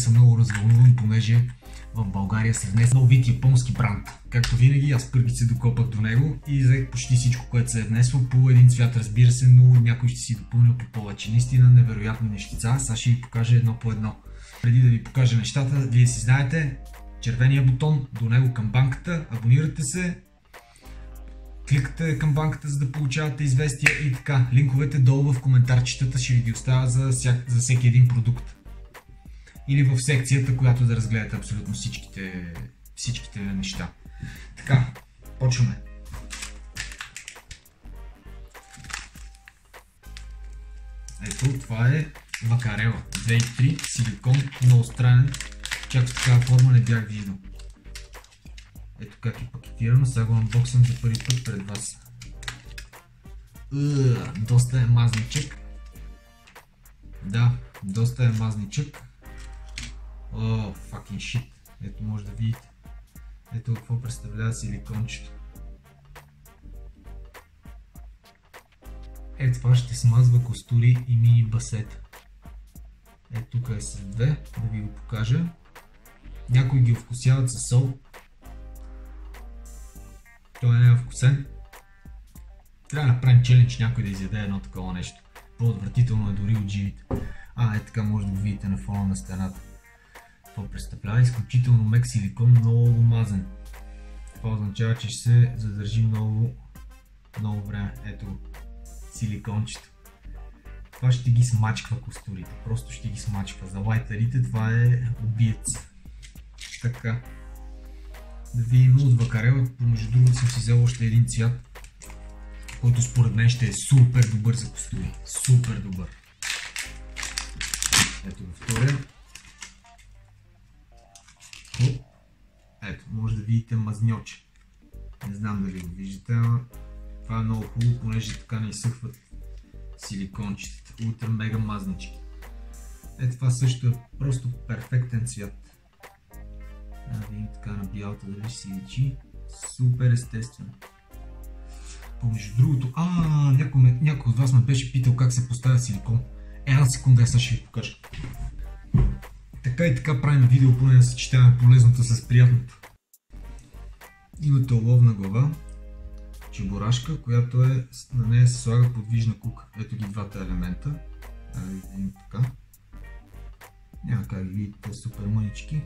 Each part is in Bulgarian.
Днес съм много развълнуван, понеже в България се внесе нов вид японски бранд. Както винаги, аз първи се докопах до него и взех почти всичко, което се е внесло по един цвят, разбира се, но някой ще си допълня по повече. Наистина невероятни нещица. Сега ще ви покажа едно по едно. Преди да ви покажа нещата, вие си знаете, червения бутон до него към банката, абонирате се, кликате към банката, за да получавате известия и така. Линковете долу в коментарчетата ще ви ги оставя за всеки един продукт. Или в секцията, която да разгледате абсолютно всичките, всичките неща. Така, почваме. Ето, това е вакарела. 2.3 силикон, много странен. Чак в такава форма не бях виждал. Ето как е пакетирано. Сега го анбоксвам за първи път пред вас. Ууу, доста е мазничък. Да, доста е мазничък. О, fucking shit. Ето може да видите. Ето какво представлява силикончето. Ето това ще смазва костури и мини басета. Ето тук е с две, да ви го покажа. Някои ги овкусяват с сол. Той не е вкусен. Трябва да направим челендж някой да изяде едно такова нещо. По-отвратително е дори от живите. А, е така може да го видите на фона на стената. Това представлява изключително мек силикон, много мазен. Това означава, че ще се задържи много, много време. Ето силикончето. Това ще ги смачква костурите, просто ще ги смачква. За лайтарите това е убиец. Така. Да видим от вакарела, помежду другото съм си взел още един цвят, който според мен ще е супер добър за костури. Супер добър. Ето го втория. Видите мазньоче. Не знам дали го виждате, но това е много хубаво, понеже така не изсъхват силикончетата. Утре мега мазнички. Ето това също е просто перфектен цвят. Да видим така на бялата дали ще си личи. Супер естествено. Помежду другото, а, някой, от вас ме беше питал как се поставя силикон. Е, една секунда, аз ще ви покажа. Така и така правим видео, поне да съчетаваме полезното с приятното. Имате оловна глава, чебурашка, която е, на нея се слага подвижна кука. Ето ги двата елемента. Да видим така. Няма как ги видите супер мънички.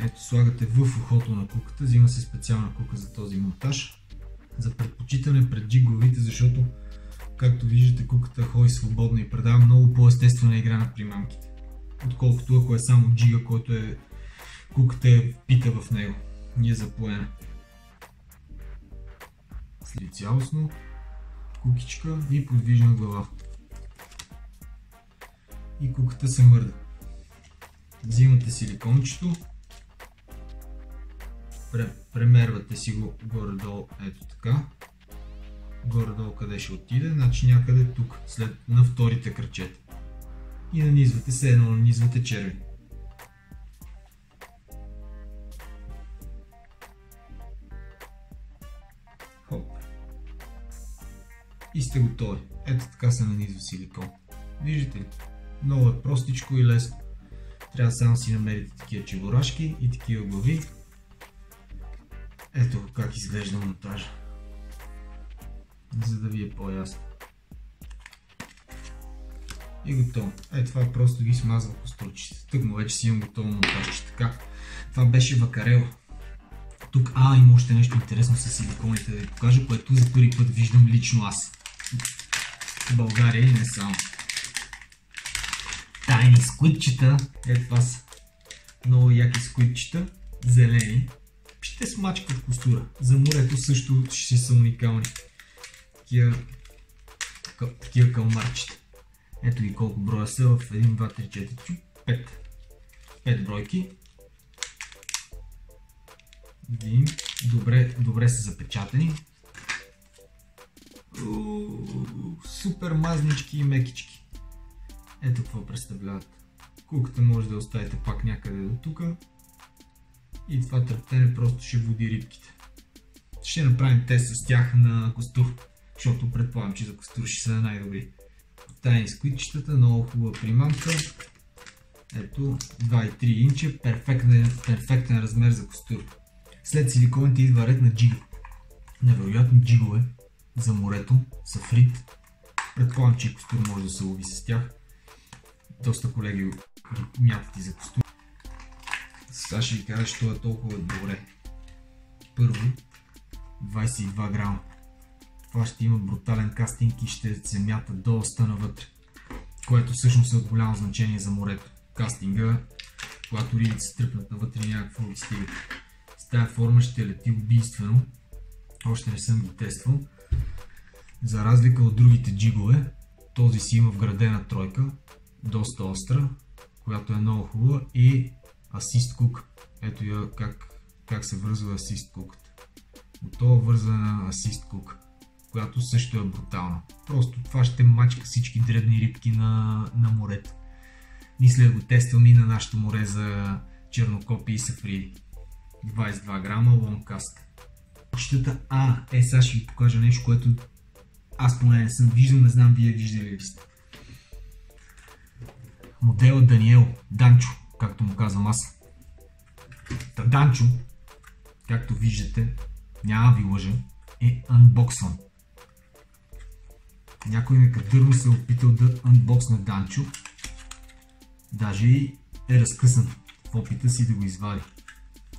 Ето слагате в ухото на куката, взима се специална кука за този монтаж. За предпочитане пред джиговите, защото както виждате куката ходи свободно и предава много по-естествена игра на примамките. Отколкото ако е само джига, който е куката е пита в него. Ние запоена. След цялостно кукичка и подвижна глава. И куката се мърда. Взимате силикончето, премервате си го горе-долу, ето така. Горе-долу къде ще отиде, значи някъде тук, след на вторите кръчета. И нанизвате се едно, нанизвате черви. И сте готови. Ето така се нанизва силикон. Виждате ли? Много е простичко и лесно. Трябва само си намерите такива чебурашки и такива глави ето как изглежда монтажа. За да ви е по-ясно. И готово. Е, това просто ги смазва костурчите. Тъкмо вече си имам готово монтажче. Така, това беше вакарела. Тук, а, има още нещо интересно с силиконите да ви покажа, което за първи път виждам лично аз. В България и не само. Тайни сквидчета. Ето това са много яки сквидчета. Зелени ще смачкат костура. За морето също ще са уникални. Такива, такива калмарчета. Ето ги колко броя са в 1, 2, 3, 4, 5. 5 бройки. Видим. Добре, добре са запечатани. Супер мазнички и мекички. Ето какво представляват. Куката може да оставите пак някъде до тук и това трептене просто ще води рибките. Ще направим тест с тях на костур, защото предполагам, че за костур ще са най-добри. тайни сквитчетата, много хубава примамка. Ето 2,3 инча, перфектен, перфектен размер за костюр. След силиконите идва ред на джига. Невероятни джигове за морето, са фрит. Предполагам, че костюр може да се лови с тях. Доста колеги мятат и за костюр. Сега ще ви кажа, що е толкова добре. Първо, 22 грама. Това ще има брутален кастинг и ще се мята доста навътре. Което всъщност е от голямо значение за морето. Кастинга, когато рибите се тръпнат навътре някакво ги стига. С тази форма ще лети убийствено. Още не съм ги тествал. За разлика от другите джигове, този си има вградена тройка, доста остра, която е много хубава и асист кук. Ето я как, как се вързва асист куката. Готова вързана асист кук, която също е брутална. Просто това ще мачка всички дребни рибки на, на морето. Мисля да го тествам и на нашето море за чернокопи и сафриди. 22 грама лонкаст. Читата А, е сега ще ви покажа нещо, което аз поне не съм виждал, не знам вие виждали ли сте. Моделът Даниел, Данчо, както му казвам аз. Та Данчо, както виждате, няма ви лъжа, е анбоксван. Някой некадърно се е опитал да анбоксне Данчо. Даже и е разкъсан в опита си да го извади.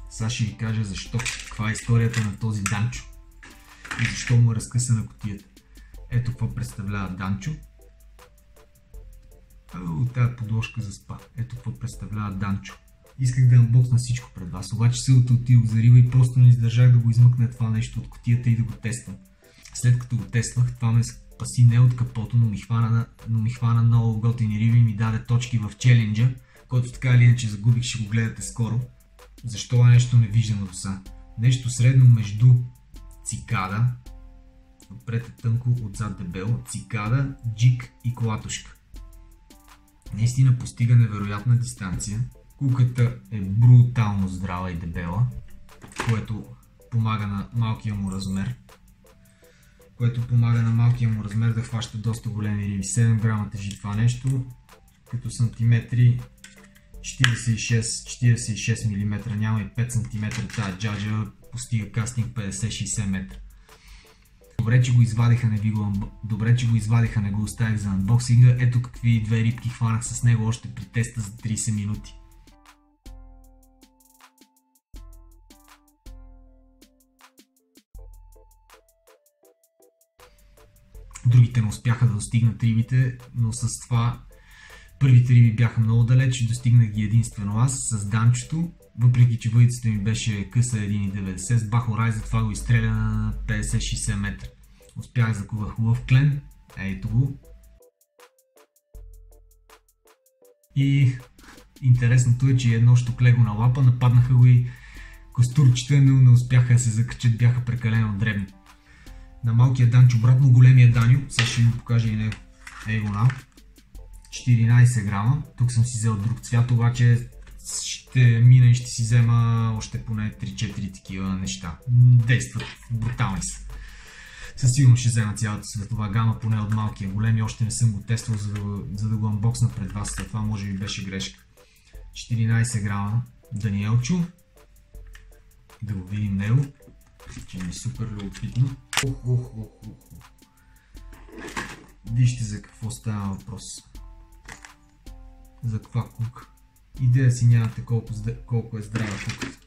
Сега ще ви кажа защо, каква е историята на този Данчо и защо му е разкъсана котията. Ето какво представлява Данчо. От тази подложка за спа. Ето какво представлява Данчо. Исках да анбоксна всичко пред вас, обаче силата отидох за риба и просто не издържах да го измъкне това нещо от котията и да го тествам. След като го тествах, това ме спаси не от капото, но ми хвана, но ми хвана много готини риби и ми даде точки в челенджа, който така или иначе загубих, ще го гледате скоро. Защо е нещо невиждано до са? Нещо средно между цикада, отпред тънко, отзад дебело, цикада, джик и колатушка. Наистина постига невероятна дистанция. Куката е брутално здрава и дебела, което помага на малкия му размер. Което помага на малкия му размер да хваща доста големи риби. 7 грама тежи това нещо, като сантиметри 46, 46 мм, няма и 5 см тази джаджа, постига кастинг 50-60 метра. Добре, че го извадиха, не ви го, добре, че го извадиха, не го оставих за анбоксинга. Ето какви две рибки хванах с него още при теста за 30 минути. Другите не успяха да достигнат рибите, но с това първите риби бяха много далеч и достигнах ги единствено аз с данчето. Въпреки, че въдицата ми беше къса 1,90 с Бахо Рай, затова го изстреля на 50-60 метра. Успях да закува хубав клен. Ето го. И интересното е, че едно щоклего на лапа нападнаха го и костурчета, но не успяха да се закачат, бяха прекалено дребни. На малкия данч обратно големия даню, сега ще ви покажа и него. Ей го на. 14 грама. Тук съм си взел друг цвят, обаче ще мина и ще си взема още поне 3-4 такива неща. Действат, брутални са. Със сигурност ще взема цялата светлова гама, поне от малкия голем и още не съм го тествал, за да, за да го анбоксна пред вас. Това може би беше грешка. 14 грама Даниелчо. Да го видим него, че ми е супер любопитно. Вижте за какво става въпрос. За каква кука. Идея си нямате колко, колко е здрава куката.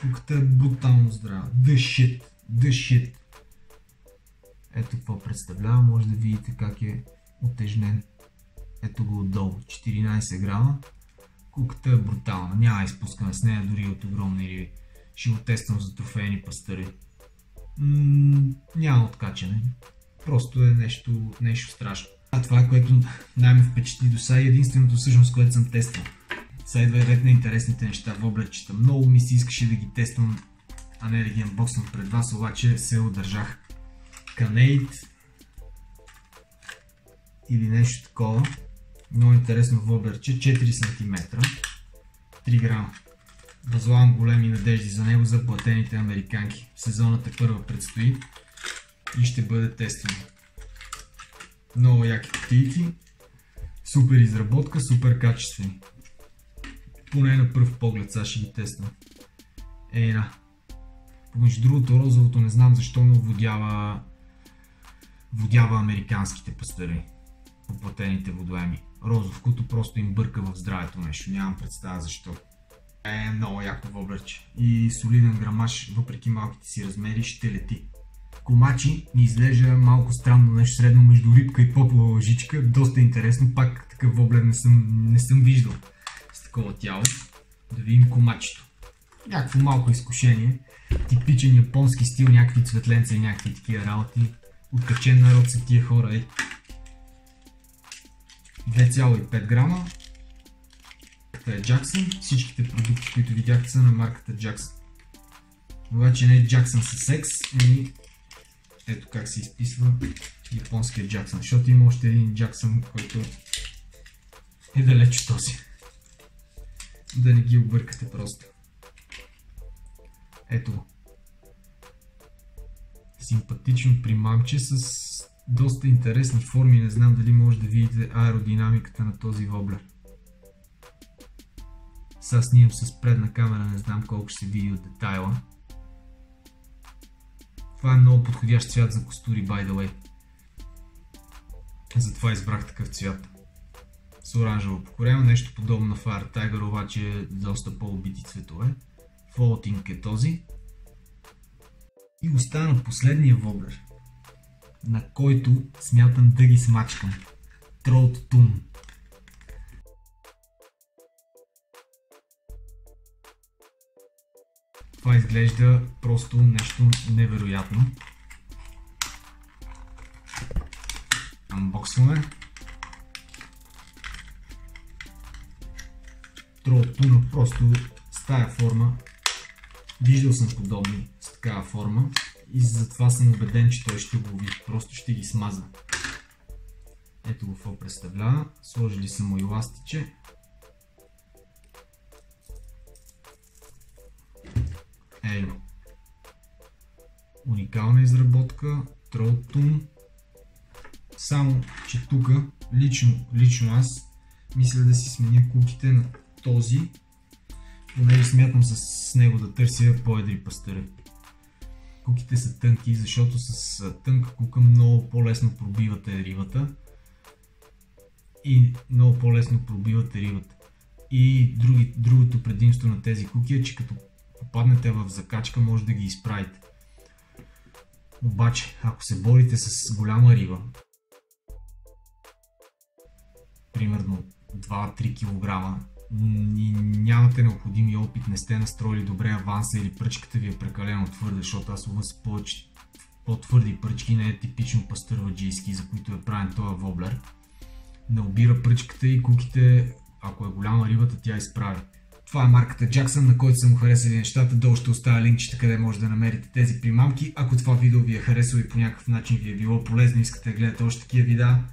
Куката е брутално здрава. The shit. The shit. Ето какво представлява. Може да видите как е отежнен. Ето го отдолу. 14 грама. Куката е брутална. Няма изпускане с нея дори от огромни риби. Ще го тествам за трофейни пастъри. Няма откачане. Просто е нещо, нещо страшно. А това е което най-ме впечатли до сега и единственото всъщност, което съм тествал. Сега идва ред на интересните неща в облачета. Много ми се искаше да ги тествам, а не да ги анбоксвам пред вас, обаче се удържах. Канейт или нещо такова. Много интересно воблерче, 4 см, 3 грама. Възлагам големи надежди за него за платените американки. Сезоната първа предстои и ще бъде тествано. Много яки кутийки. Супер изработка, супер качествени. Поне на пръв поглед, сега ще ги тествам. Ей, на. Помежду другото, розовото не знам защо не водява, водява американските пастъри. Поплатените водоеми. Розовкото просто им бърка в здравето нещо. Нямам представа защо. Е, много яко воблерче. И солиден грамаж, въпреки малките си размери, ще лети. Комачи ми изглежда малко странно нещо средно между рибка и поплава лъжичка. Доста интересно, пак такъв воблер не съм, виждал такова тяло. Да видим комачето. Някакво малко изкушение. Типичен японски стил, някакви цветленца и някакви такива работи. Откачен народ са тия хора, е. 2,5 грама. Това е Джаксън. Всичките продукти, които видяхте са на марката Джаксън. Обаче не е Джаксън с секс, ами ето как се изписва японския Джаксън, защото има още един Джаксън, който е далеч от този. Да не ги объркате просто. Ето. Симпатично примамче с доста интересни форми. Не знам дали може да видите аеродинамиката на този воблер. Сега снимам с предна камера, не знам колко ще се види от детайла. Това е много подходящ цвят за костури, by the way. Затова избрах такъв цвят. С оранжево покорено, нещо подобно на Fire Tiger, обаче е доста по-убити цветове. Фолтинг е този. И остана последния воблер, на който смятам да ги смачкам. Throat Tune. Това изглежда просто нещо невероятно. Анбоксваме. Тротуна просто с тая форма. Виждал съм подобни с такава форма и затова съм убеден, че той ще го види. Просто ще ги смаза. Ето го какво представлява. Сложили съм му ластиче. Ей Уникална изработка, Trolltune. Само, че тук, лично, лично аз, мисля да си сменя куките на този, понеже смятам с него да търся по-едри пастъри. Куките са тънки, защото с тънка кука много по-лесно пробивате рибата и много по-лесно пробивате рибата. И други, другото предимство на тези куки е, че като попаднете в закачка, може да ги изправите. Обаче, ако се борите с голяма риба, примерно 2-3 кг, и нямате необходимия опит, не сте настроили добре аванса или пръчката ви е прекалено твърда, защото аз лова с повече по-твърди пръчки, не е типично пастърваджийски, за които е правен този воблер. Не обира пръчката и куките, ако е голяма рибата, тя изправя. Това е марката Jackson, на който са му харесали нещата. Долу ще оставя линкчета, къде може да намерите тези примамки. Ако това видео ви е харесало и по някакъв начин ви е било полезно, искате да гледате още такива видеа,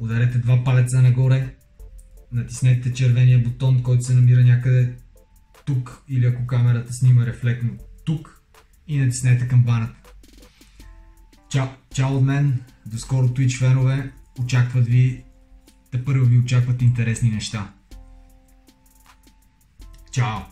ударете два палеца нагоре, натиснете червения бутон, който се намира някъде тук или ако камерата снима рефлектно тук и натиснете камбаната. Чао, чао от мен, до скоро Twitch фенове, очакват ви, те първо ви очакват интересни неща. Ciao.